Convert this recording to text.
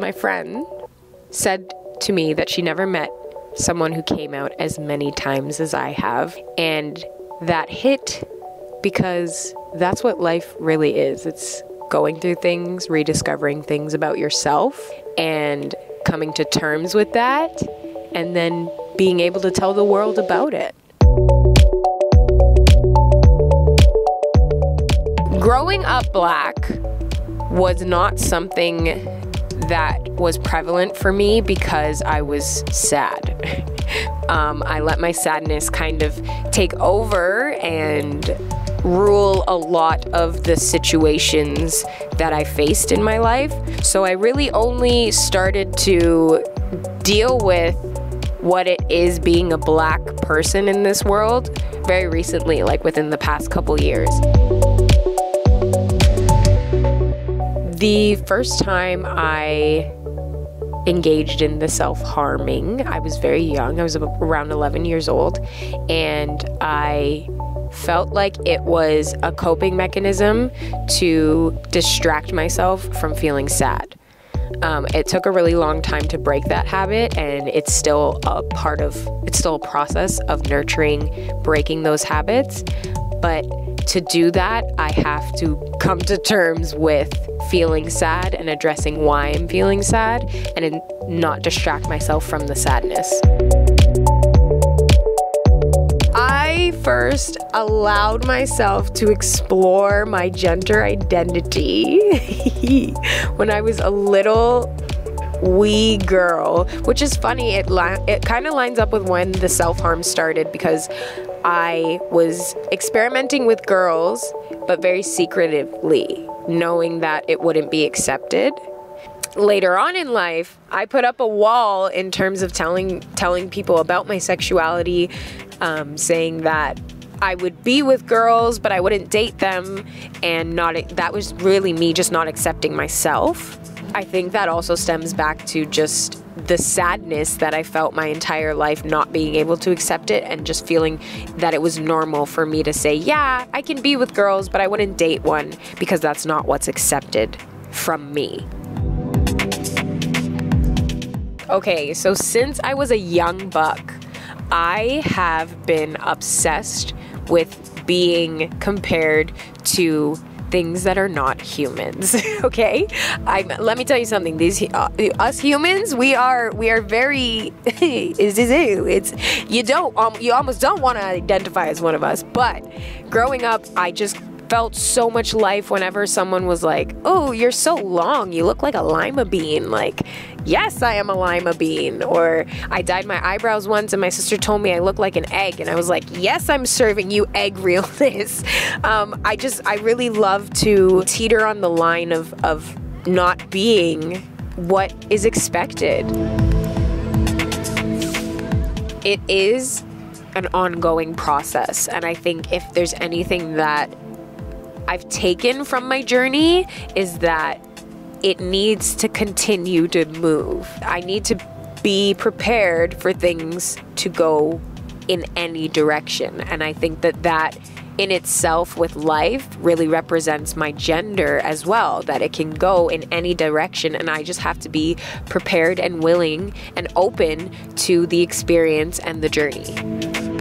My friend said to me that she never met someone who came out as many times as I have. And that hit because that's what life really is. It's going through things, rediscovering things about yourself, and coming to terms with that, and then being able to tell the world about it. Growing up black was not something that was prevalent for me because I was sad. um, I let my sadness kind of take over and rule a lot of the situations that I faced in my life. So I really only started to deal with what it is being a black person in this world very recently, like within the past couple years. The first time I engaged in the self harming, I was very young. I was around 11 years old, and I felt like it was a coping mechanism to distract myself from feeling sad. Um, it took a really long time to break that habit, and it's still a part of, it's still a process of nurturing breaking those habits. But to do that, I have to come to terms with feeling sad and addressing why I'm feeling sad and not distract myself from the sadness. I first allowed myself to explore my gender identity when I was a little wee girl, which is funny. It it kind of lines up with when the self harm started because I was experimenting with girls, but very secretively, knowing that it wouldn't be accepted. Later on in life, I put up a wall in terms of telling telling people about my sexuality, um, saying that I would be with girls, but I wouldn't date them, and not that was really me just not accepting myself. I think that also stems back to just the sadness that I felt my entire life not being able to accept it and just feeling that it was normal for me to say, yeah, I can be with girls, but I wouldn't date one because that's not what's accepted from me. Okay, so since I was a young buck, I have been obsessed with being compared to things that are not humans. okay, I let me tell you something. These uh, us humans, we are we are very is it's you don't um, you almost don't want to identify as one of us. But growing up, I just felt so much life whenever someone was like, "Oh, you're so long. You look like a lima bean." Like, yes, I am a lima bean. Or I dyed my eyebrows once, and my sister told me I look like an egg, and I was like, "Yes, I'm serving you egg realness." Um, I just, I really love to teeter on the line of of not being what is expected. It is an ongoing process. And I think if there's anything that I've taken from my journey is that it needs to continue to move. I need to be prepared for things to go in any direction. And I think that that in itself with life really represents my gender as well, that it can go in any direction. And I just have to be prepared and willing and open to the experience and the journey.